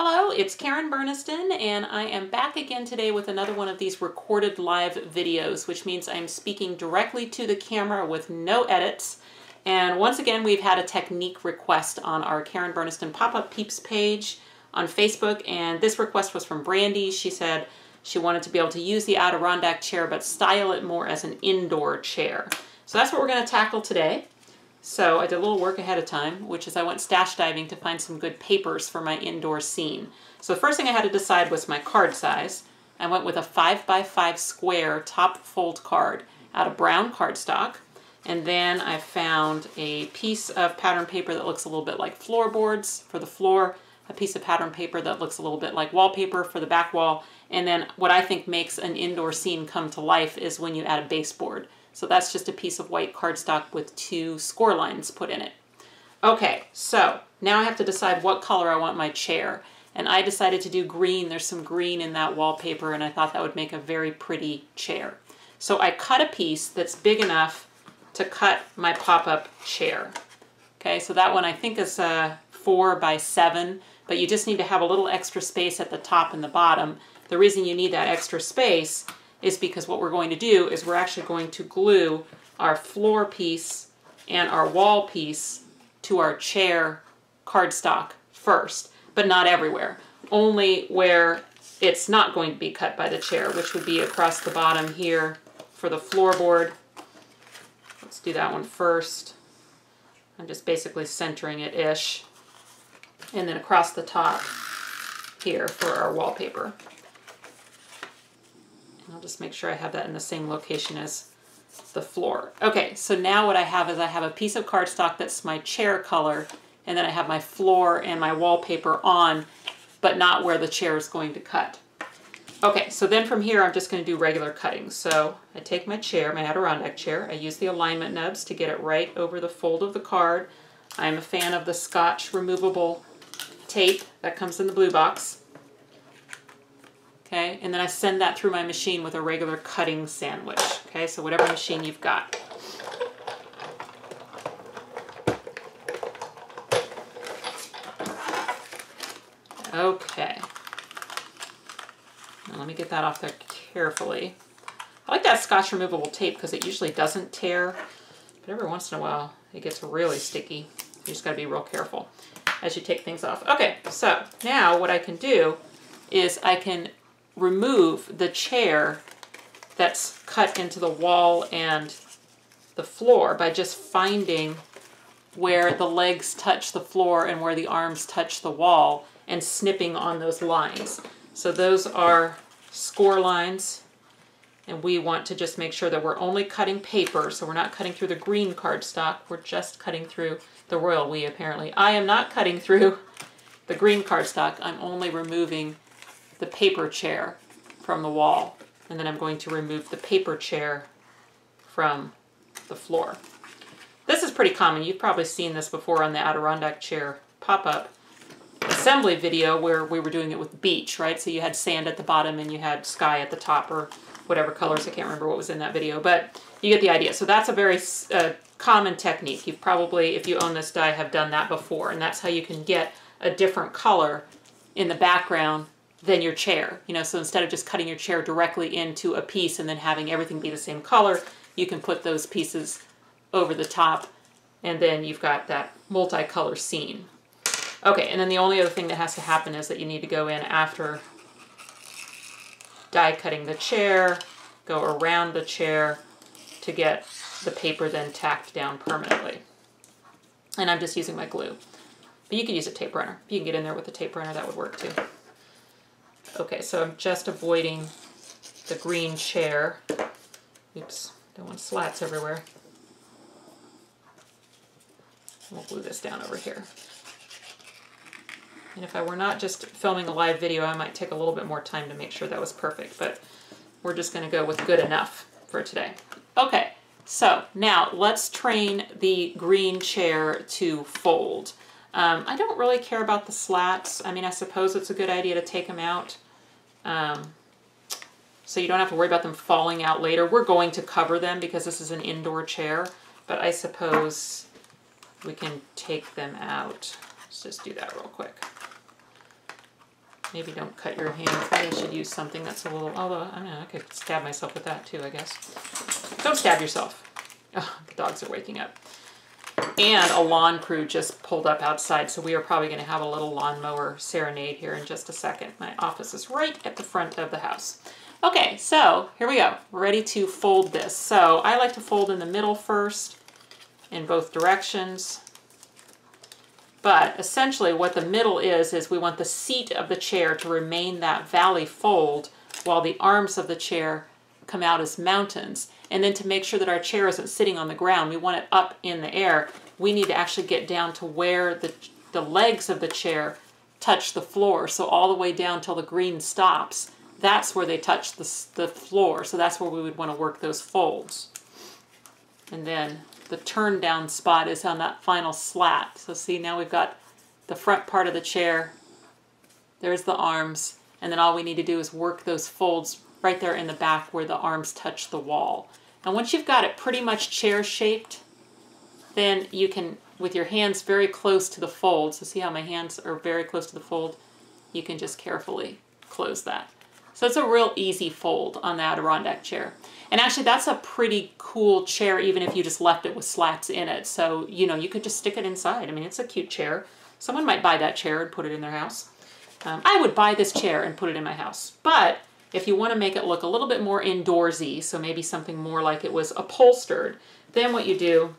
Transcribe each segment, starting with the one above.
Hello, it's Karen Burniston, and I am back again today with another one of these recorded live videos, which means I'm speaking directly to the camera with no edits. And once again, we've had a technique request on our Karen Burniston Pop-Up Peeps page on Facebook, and this request was from Brandi. She said she wanted to be able to use the Adirondack chair, but style it more as an indoor chair. So that's what we're going to tackle today. So I did a little work ahead of time, which is I went stash diving to find some good papers for my indoor scene. So the first thing I had to decide was my card size. I went with a 5 by 5 square top fold card out of brown cardstock. And then I found a piece of pattern paper that looks a little bit like floorboards for the floor, a piece of pattern paper that looks a little bit like wallpaper for the back wall, and then what I think makes an indoor scene come to life is when you add a baseboard. So that's just a piece of white cardstock with two score lines put in it. Okay, so now I have to decide what color I want my chair. And I decided to do green. There's some green in that wallpaper and I thought that would make a very pretty chair. So I cut a piece that's big enough to cut my pop-up chair. Okay, so that one I think is a four by seven, but you just need to have a little extra space at the top and the bottom. The reason you need that extra space is because what we're going to do is we're actually going to glue our floor piece and our wall piece to our chair cardstock first, but not everywhere. Only where it's not going to be cut by the chair, which would be across the bottom here for the floorboard. Let's do that one first. I'm just basically centering it-ish. And then across the top here for our wallpaper. I'll just make sure I have that in the same location as the floor. Okay, so now what I have is I have a piece of cardstock that's my chair color, and then I have my floor and my wallpaper on, but not where the chair is going to cut. Okay, so then from here I'm just going to do regular cutting. So I take my chair, my Adirondack chair, I use the alignment nubs to get it right over the fold of the card. I'm a fan of the Scotch removable tape that comes in the blue box okay? And then I send that through my machine with a regular cutting sandwich, okay? So whatever machine you've got. Okay. Now let me get that off there carefully. I like that scotch removable tape because it usually doesn't tear, but every once in a while it gets really sticky. You just gotta be real careful as you take things off. Okay, so now what I can do is I can remove the chair that's cut into the wall and the floor by just finding where the legs touch the floor and where the arms touch the wall and snipping on those lines. So those are score lines and we want to just make sure that we're only cutting paper, so we're not cutting through the green cardstock, we're just cutting through the royal we apparently. I am not cutting through the green cardstock, I'm only removing the paper chair from the wall. And then I'm going to remove the paper chair from the floor. This is pretty common. You've probably seen this before on the Adirondack chair pop-up assembly video where we were doing it with beach, right? So you had sand at the bottom and you had sky at the top or whatever colors. I can't remember what was in that video, but you get the idea. So that's a very uh, common technique. You've probably, if you own this die, have done that before. And that's how you can get a different color in the background than your chair. You know, so instead of just cutting your chair directly into a piece and then having everything be the same color, you can put those pieces over the top and then you've got that multicolor scene. Okay, and then the only other thing that has to happen is that you need to go in after die cutting the chair, go around the chair to get the paper then tacked down permanently. And I'm just using my glue. But you could use a tape runner. If you can get in there with a tape runner, that would work too. Okay, so I'm just avoiding the green chair. Oops, don't want slats everywhere. We'll glue this down over here. And if I were not just filming a live video, I might take a little bit more time to make sure that was perfect, but we're just gonna go with good enough for today. Okay, so now let's train the green chair to fold. Um, I don't really care about the slats. I mean, I suppose it's a good idea to take them out. Um, so you don't have to worry about them falling out later. We're going to cover them because this is an indoor chair, but I suppose we can take them out. Let's just do that real quick. Maybe don't cut your hands. Maybe I should use something that's a little, although, I mean, I could stab myself with that too, I guess. Don't stab yourself. Oh, the dogs are waking up. And a lawn crew just pulled up outside, so we are probably going to have a little lawnmower serenade here in just a second. My office is right at the front of the house. Okay, so here we go. We're ready to fold this. So I like to fold in the middle first in both directions. But essentially what the middle is, is we want the seat of the chair to remain that valley fold while the arms of the chair come out as mountains. And then to make sure that our chair isn't sitting on the ground, we want it up in the air. We need to actually get down to where the, the legs of the chair touch the floor. So all the way down till the green stops that's where they touch the, the floor. So that's where we would want to work those folds. And then the turn down spot is on that final slat. So see now we've got the front part of the chair. There's the arms. And then all we need to do is work those folds right there in the back where the arms touch the wall. And once you've got it pretty much chair shaped, then you can, with your hands very close to the fold, so see how my hands are very close to the fold, you can just carefully close that. So it's a real easy fold on the Adirondack chair. And actually that's a pretty cool chair even if you just left it with slats in it. So, you know, you could just stick it inside. I mean, it's a cute chair. Someone might buy that chair and put it in their house. Um, I would buy this chair and put it in my house. But if you want to make it look a little bit more indoorsy, so maybe something more like it was upholstered, then what you do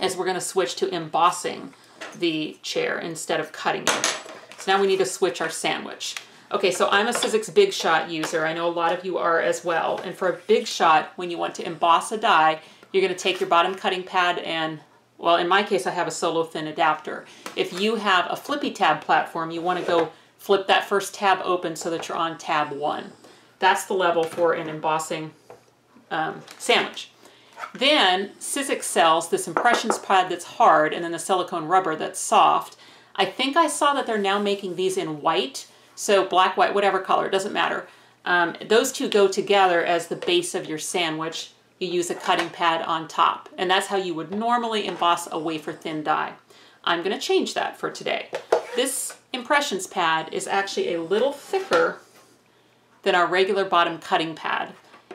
is we're going to switch to embossing the chair instead of cutting it. So now we need to switch our sandwich. Okay, so I'm a Sizzix Big Shot user. I know a lot of you are as well. And for a Big Shot, when you want to emboss a die, you're going to take your bottom cutting pad and, well, in my case, I have a solo thin adapter. If you have a flippy tab platform, you want to go flip that first tab open so that you're on tab one. That's the level for an embossing um, sandwich. Then Sizzix sells this impressions pad that's hard and then the silicone rubber that's soft. I think I saw that they're now making these in white. So black, white, whatever color, doesn't matter. Um, those two go together as the base of your sandwich. You use a cutting pad on top. And that's how you would normally emboss a wafer thin die. I'm going to change that for today. This impressions pad is actually a little thicker than our regular bottom cutting pad.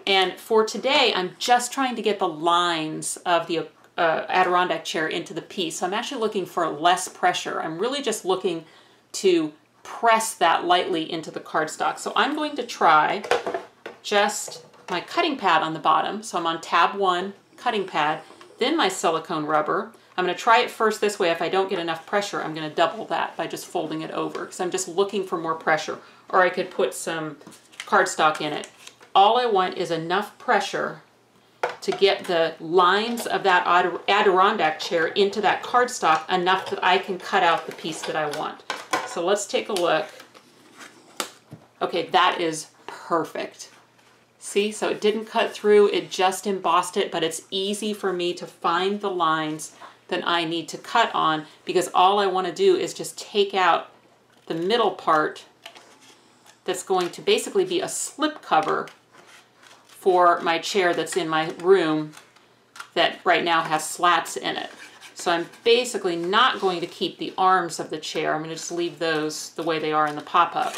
And for today, I'm just trying to get the lines of the uh, Adirondack chair into the piece. So I'm actually looking for less pressure. I'm really just looking to press that lightly into the cardstock. So I'm going to try just my cutting pad on the bottom. So I'm on tab one, cutting pad, then my silicone rubber. I'm going to try it first this way. If I don't get enough pressure, I'm going to double that by just folding it over because I'm just looking for more pressure. Or I could put some cardstock in it. All I want is enough pressure to get the lines of that Adirondack chair into that cardstock enough that I can cut out the piece that I want. So let's take a look. Okay, that is perfect. See, so it didn't cut through, it just embossed it, but it's easy for me to find the lines that I need to cut on because all I want to do is just take out the middle part that's going to basically be a slip cover for my chair that's in my room that right now has slats in it. So I'm basically not going to keep the arms of the chair. I'm going to just leave those the way they are in the pop-up.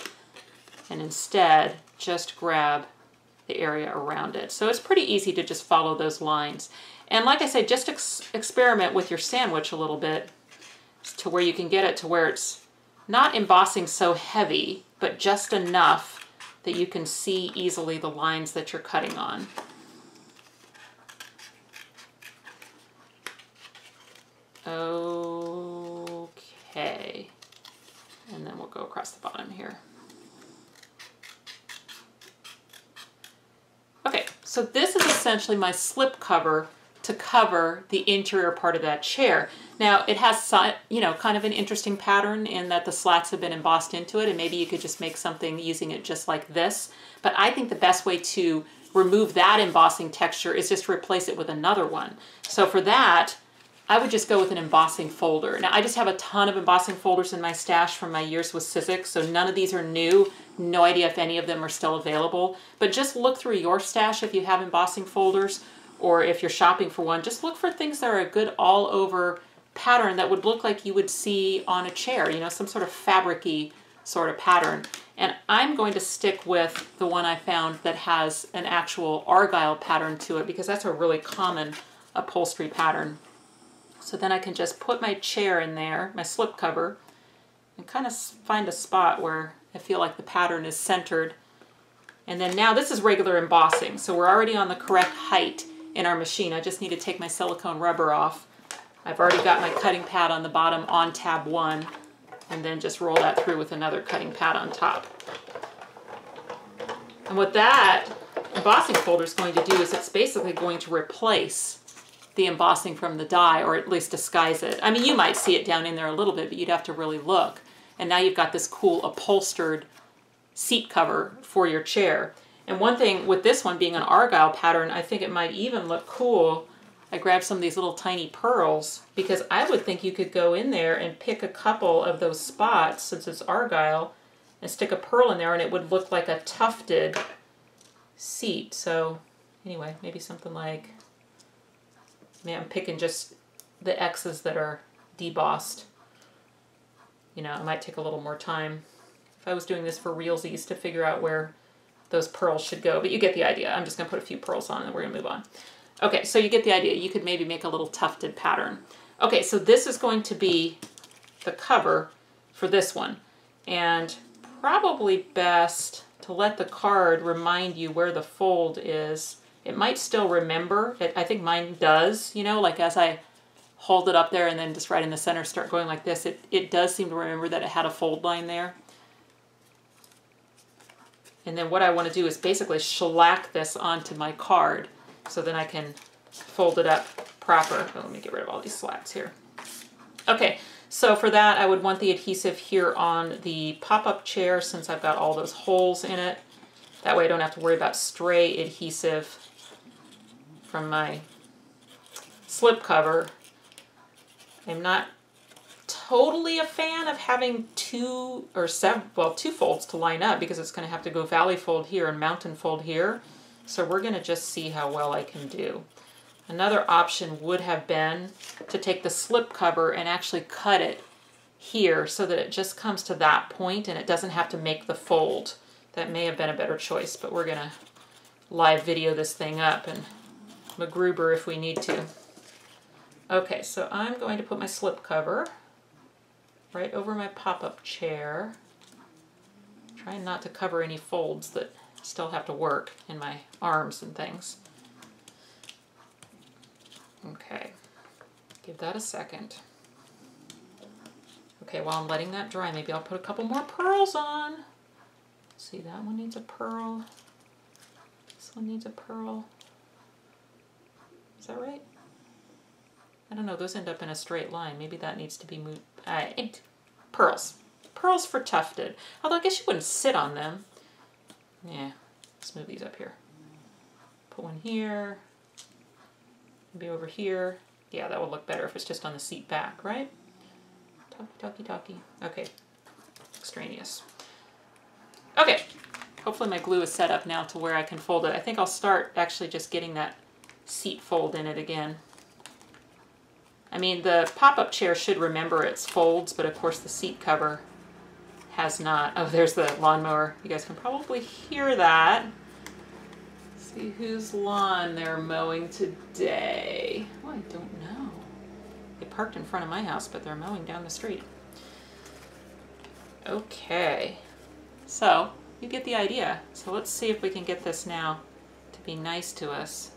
And instead, just grab the area around it. So it's pretty easy to just follow those lines. And like I said, just ex experiment with your sandwich a little bit to where you can get it to where it's not embossing so heavy, but just enough that you can see easily the lines that you're cutting on. Okay. And then we'll go across the bottom here. Okay, so this is essentially my slip cover to cover the interior part of that chair. Now it has, you know, kind of an interesting pattern in that the slats have been embossed into it and maybe you could just make something using it just like this. But I think the best way to remove that embossing texture is just replace it with another one. So for that, I would just go with an embossing folder. Now I just have a ton of embossing folders in my stash from my years with Sizzix, so none of these are new. No idea if any of them are still available, but just look through your stash if you have embossing folders or if you're shopping for one, just look for things that are a good all over pattern that would look like you would see on a chair, you know, some sort of fabricy sort of pattern. And I'm going to stick with the one I found that has an actual argyle pattern to it because that's a really common upholstery pattern. So then I can just put my chair in there, my slip cover, and kind of find a spot where I feel like the pattern is centered. And then now this is regular embossing, so we're already on the correct height in our machine. I just need to take my silicone rubber off. I've already got my cutting pad on the bottom on tab one, and then just roll that through with another cutting pad on top. And what that embossing folder is going to do is it's basically going to replace the embossing from the die, or at least disguise it. I mean, you might see it down in there a little bit, but you'd have to really look. And now you've got this cool upholstered seat cover for your chair. And one thing with this one being an argyle pattern, I think it might even look cool. I grabbed some of these little tiny pearls because I would think you could go in there and pick a couple of those spots since it's argyle and stick a pearl in there and it would look like a tufted seat. So anyway, maybe something like I I'm picking just the X's that are debossed. You know, it might take a little more time if I was doing this for realsies to figure out where those pearls should go, but you get the idea. I'm just gonna put a few pearls on and we're gonna move on. Okay, so you get the idea. You could maybe make a little tufted pattern. Okay, so this is going to be the cover for this one. And probably best to let the card remind you where the fold is it might still remember. It, I think mine does, you know, like as I hold it up there and then just right in the center start going like this, it, it does seem to remember that it had a fold line there. And then what I want to do is basically shellac this onto my card so then I can fold it up proper. Oh, let me get rid of all these slats here. Okay, so for that I would want the adhesive here on the pop-up chair since I've got all those holes in it. That way I don't have to worry about stray adhesive from my slip cover. I'm not totally a fan of having two or seven, well, two folds to line up because it's going to have to go valley fold here and mountain fold here. So we're going to just see how well I can do. Another option would have been to take the slip cover and actually cut it here so that it just comes to that point and it doesn't have to make the fold. That may have been a better choice, but we're going to live video this thing up and MacGruber if we need to. Okay, so I'm going to put my slip cover right over my pop-up chair. Trying not to cover any folds that still have to work in my arms and things. Okay, give that a second. Okay, while I'm letting that dry, maybe I'll put a couple more pearls on. See, that one needs a pearl. This one needs a pearl. Is that right? I don't know, those end up in a straight line. Maybe that needs to be moved. Uh, pearls. Pearls for tufted. Although I guess you wouldn't sit on them. Yeah, let's move these up here. Put one here. Maybe over here. Yeah, that would look better if it's just on the seat back, right? Talkie, talkie, talkie. Okay, extraneous. Okay, hopefully my glue is set up now to where I can fold it. I think I'll start actually just getting that seat fold in it again. I mean, the pop-up chair should remember its folds, but of course the seat cover has not. Oh, there's the lawnmower. You guys can probably hear that. Let's see whose lawn they're mowing today. I don't know. They parked in front of my house, but they're mowing down the street. Okay, so you get the idea. So let's see if we can get this now to be nice to us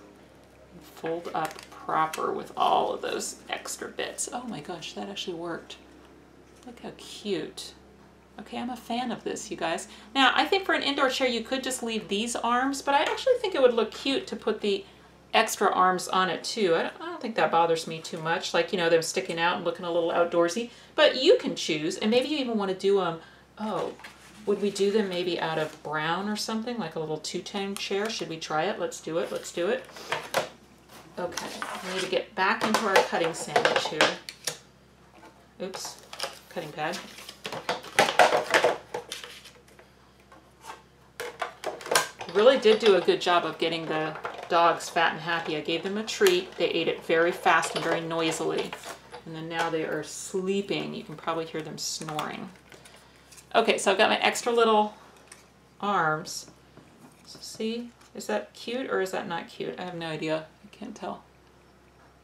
and fold up proper with all of those extra bits. Oh my gosh, that actually worked. Look how cute. Okay, I'm a fan of this, you guys. Now, I think for an indoor chair, you could just leave these arms, but I actually think it would look cute to put the extra arms on it too. I don't, I don't think that bothers me too much, like, you know, them sticking out and looking a little outdoorsy. But you can choose, and maybe you even want to do them, oh, would we do them maybe out of brown or something, like a little two-tone chair? Should we try it? Let's do it. Let's do it. Okay, we need to get back into our cutting sandwich here. Oops, cutting pad. Really did do a good job of getting the dogs fat and happy. I gave them a treat. They ate it very fast and very noisily. And then now they are sleeping. You can probably hear them snoring. Okay, so I've got my extra little arms. So see, is that cute or is that not cute? I have no idea. Can't tell.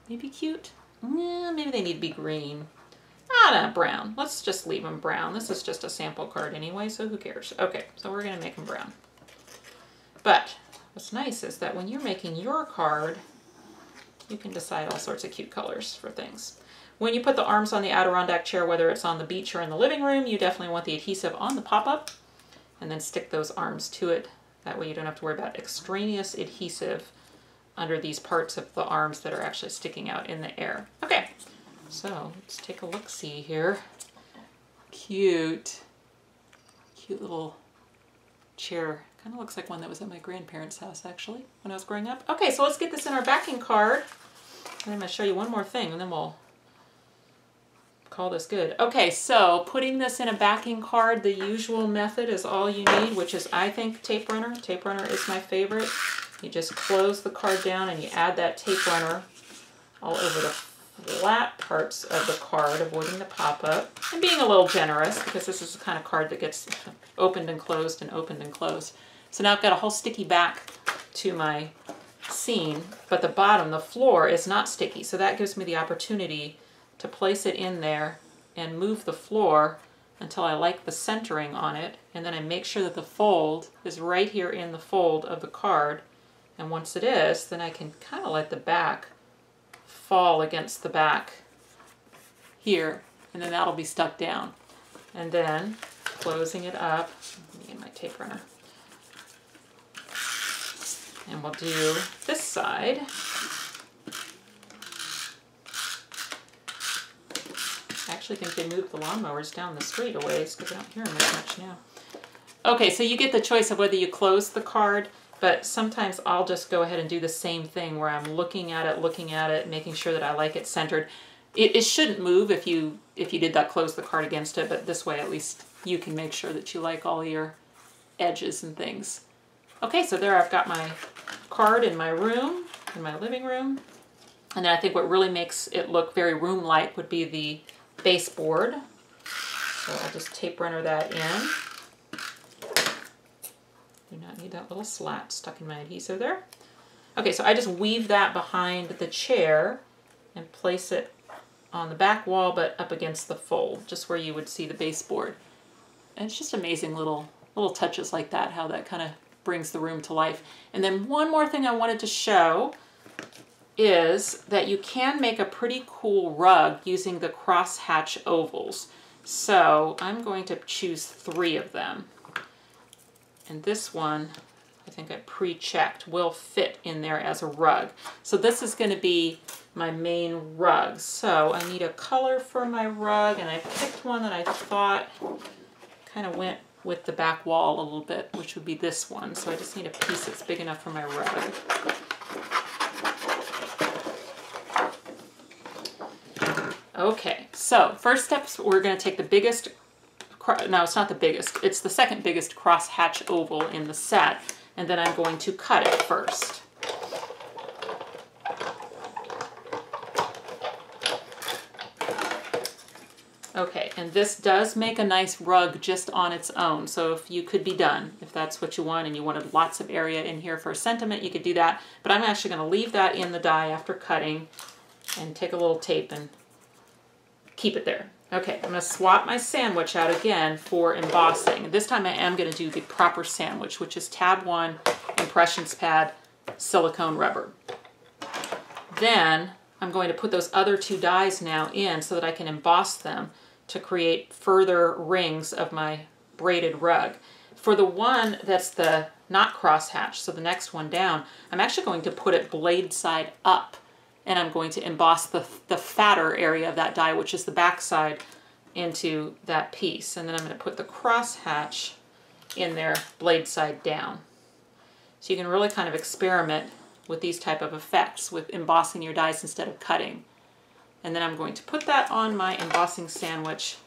Maybe cute? Yeah, maybe they need to be green. Ah, no, brown. Let's just leave them brown. This is just a sample card anyway, so who cares? Okay, so we're going to make them brown. But what's nice is that when you're making your card, you can decide all sorts of cute colors for things. When you put the arms on the Adirondack chair, whether it's on the beach or in the living room, you definitely want the adhesive on the pop-up and then stick those arms to it. That way you don't have to worry about extraneous adhesive under these parts of the arms that are actually sticking out in the air. Okay, so let's take a look-see here. Cute. Cute little chair. Kind of looks like one that was at my grandparents' house, actually, when I was growing up. Okay, so let's get this in our backing card. And I'm to show you one more thing, and then we'll call this good. Okay, so putting this in a backing card, the usual method is all you need, which is, I think, tape runner. Tape runner is my favorite. You just close the card down and you add that tape runner all over the flat parts of the card, avoiding the pop-up, and being a little generous because this is the kind of card that gets opened and closed and opened and closed. So now I've got a whole sticky back to my scene, but the bottom, the floor, is not sticky. So that gives me the opportunity to place it in there and move the floor until I like the centering on it. And then I make sure that the fold is right here in the fold of the card. And once it is, then I can kind of let the back fall against the back here, and then that'll be stuck down. And then closing it up, me get my tape runner. And we'll do this side. I actually think they moved the lawnmowers down the street a ways because I don't hear them as much now. Okay, so you get the choice of whether you close the card but sometimes I'll just go ahead and do the same thing where I'm looking at it, looking at it, making sure that I like it centered. It, it shouldn't move if you if you did that close the card against it, but this way at least you can make sure that you like all your edges and things. Okay, so there I've got my card in my room, in my living room. And then I think what really makes it look very room-like would be the baseboard. So I'll just tape runner that in. Do not need that little slat stuck in my adhesive there. Okay, so I just weave that behind the chair and place it on the back wall, but up against the fold, just where you would see the baseboard. And it's just amazing little, little touches like that, how that kind of brings the room to life. And then one more thing I wanted to show is that you can make a pretty cool rug using the crosshatch ovals. So I'm going to choose three of them. And this one, I think I pre-checked, will fit in there as a rug. So this is going to be my main rug. So I need a color for my rug, and I picked one that I thought kind of went with the back wall a little bit, which would be this one. So I just need a piece that's big enough for my rug. Okay, so first steps, we're going to take the biggest no, it's not the biggest. It's the second biggest cross-hatch oval in the set. And then I'm going to cut it first. Okay, and this does make a nice rug just on its own. So if you could be done, if that's what you want and you wanted lots of area in here for a sentiment, you could do that. But I'm actually going to leave that in the die after cutting and take a little tape and keep it there. Okay, I'm going to swap my sandwich out again for embossing. This time I am going to do the proper sandwich, which is tab 1 impressions pad silicone rubber. Then I'm going to put those other two dies now in so that I can emboss them to create further rings of my braided rug. For the one that's the not crosshatch, so the next one down, I'm actually going to put it blade side up and I'm going to emboss the, the fatter area of that die, which is the back side, into that piece. And then I'm going to put the crosshatch in there, blade side down. So you can really kind of experiment with these type of effects with embossing your dies instead of cutting. And then I'm going to put that on my embossing sandwich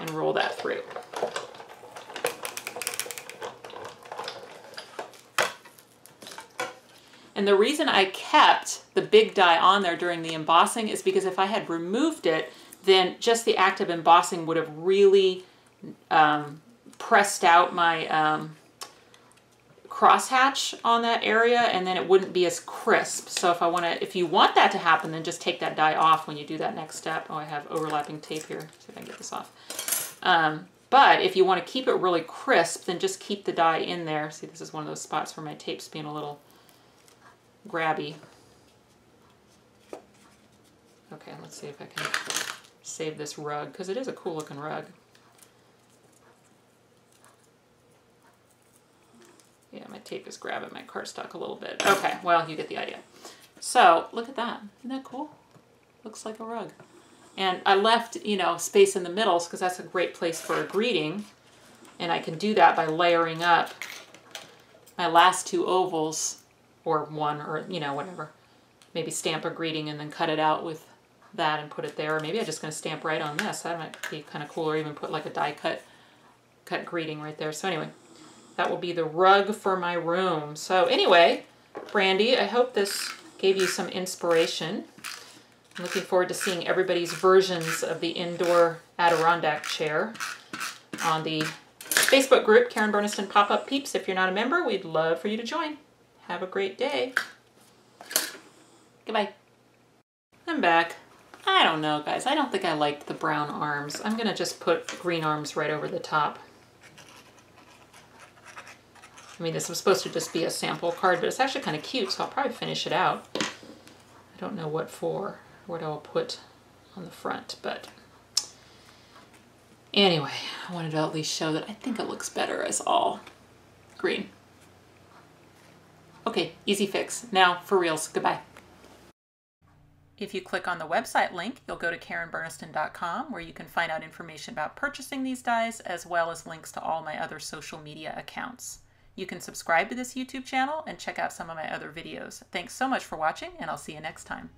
and roll that through. And the reason I kept the big die on there during the embossing is because if I had removed it, then just the act of embossing would have really um, pressed out my um, crosshatch on that area and then it wouldn't be as crisp. So if I want to, if you want that to happen, then just take that die off when you do that next step. Oh, I have overlapping tape here. See if I can get this off. Um, but if you want to keep it really crisp, then just keep the die in there. See, this is one of those spots where my tape's being a little grabby. Okay, let's see if I can save this rug, because it is a cool looking rug. Yeah, my tape is grabbing my cardstock a little bit. Okay, well, you get the idea. So, look at that. Isn't that cool? Looks like a rug. And I left, you know, space in the middle because that's a great place for a greeting. And I can do that by layering up my last two ovals, or one, or, you know, whatever. Maybe stamp a greeting and then cut it out with that and put it there. Or maybe I'm just going to stamp right on this. That might be kind of cool. Or even put like a die cut, cut greeting right there. So anyway, that will be the rug for my room. So anyway, Brandi, I hope this gave you some inspiration. I'm looking forward to seeing everybody's versions of the indoor Adirondack chair on the Facebook group, Karen Burniston Pop-Up Peeps. If you're not a member, we'd love for you to join. Have a great day. Goodbye. I'm back. I don't know, guys. I don't think I liked the brown arms. I'm going to just put green arms right over the top. I mean, this was supposed to just be a sample card, but it's actually kind of cute, so I'll probably finish it out. I don't know what for, what I'll put on the front, but anyway, I wanted to at least show that I think it looks better as all green. Okay, easy fix. Now for reals, goodbye. If you click on the website link, you'll go to karenburniston.com where you can find out information about purchasing these dies as well as links to all my other social media accounts. You can subscribe to this YouTube channel and check out some of my other videos. Thanks so much for watching, and I'll see you next time.